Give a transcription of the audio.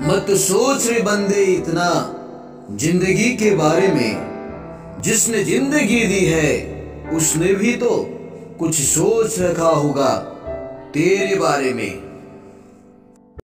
मत सोच रे बंदे इतना ज़िंदगी के बारे में। जिसने ज़िंदगी दी है, उसने भी तो कुछ सोच रखा होगा तेरे बारे में।